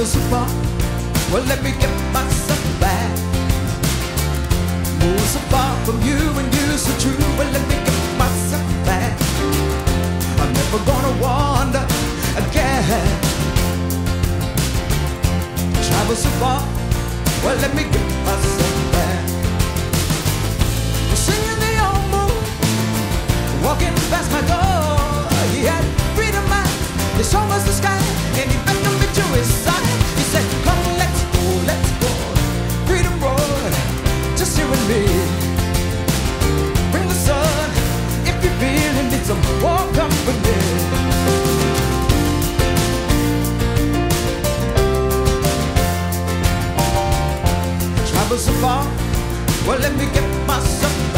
travel so far. Well, let me get myself back. Move so far from you and you so true. Well, let me get myself back. I'm never gonna wander again. Travel so far. Well, let me get Well let me get myself